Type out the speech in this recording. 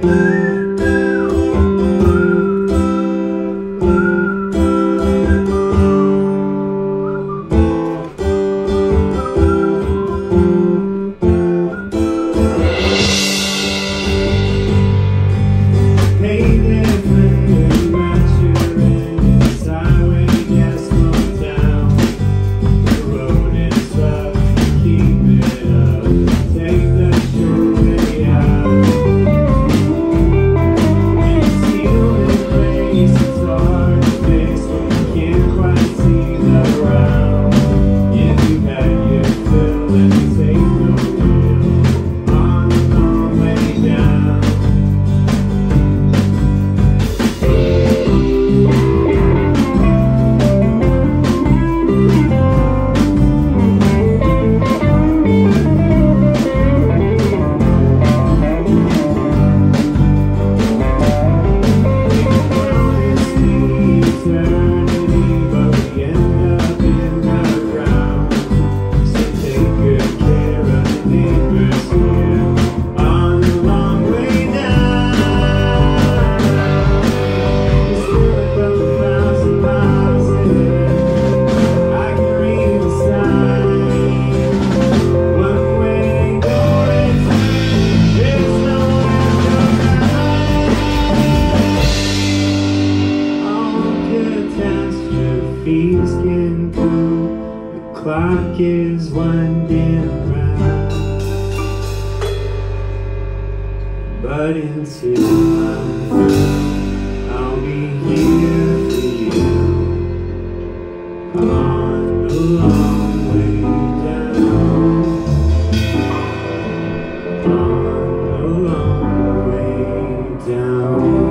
Blue. peeking through. The clock is winding round. But until I'm through, I'll be here for you. On the long way down. On the long way down.